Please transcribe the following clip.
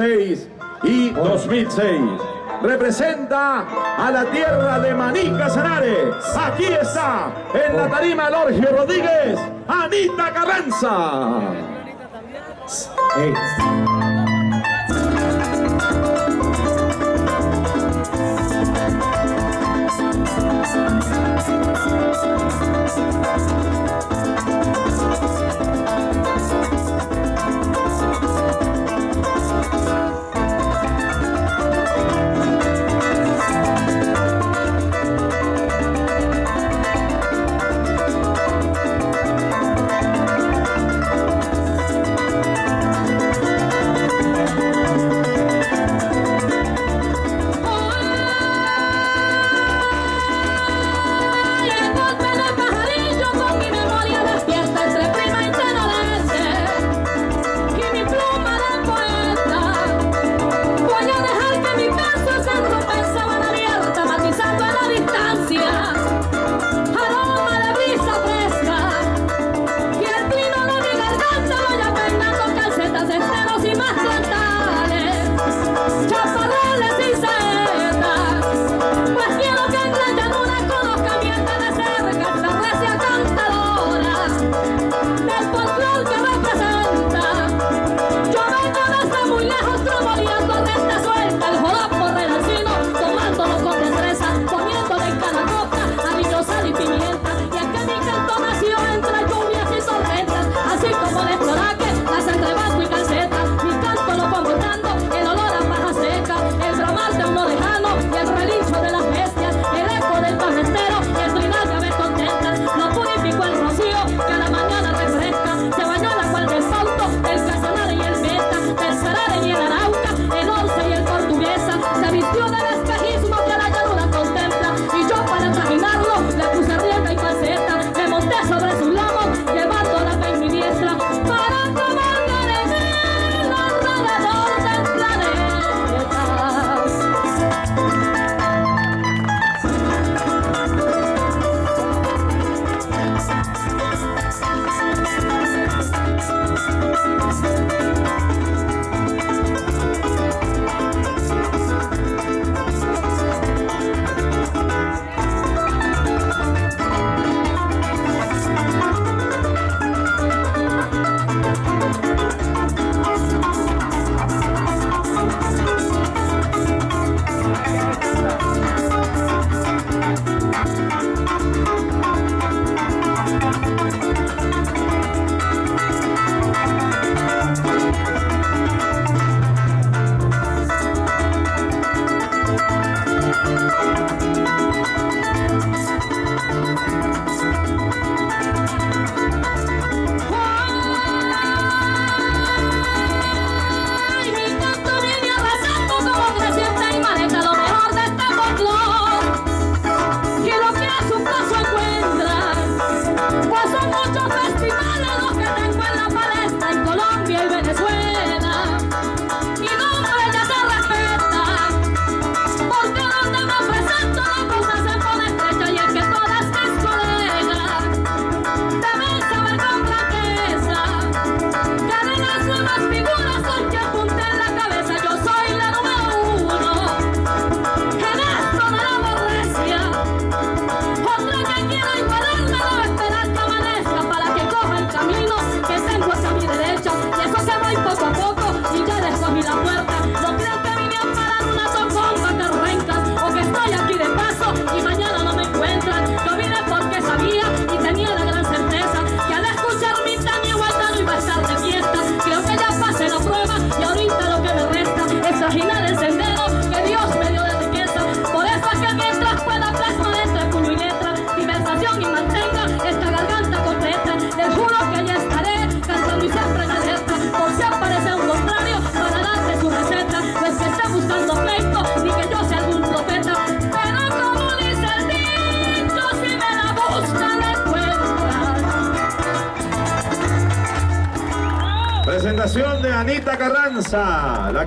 2006 y 2006. Representa a la tierra de Maní Casanare. Aquí está, en la tarima Lorgio Rodríguez, Anita Carranza. corazón que apunta en la cabeza, yo soy. Presentación de Anita Carranza.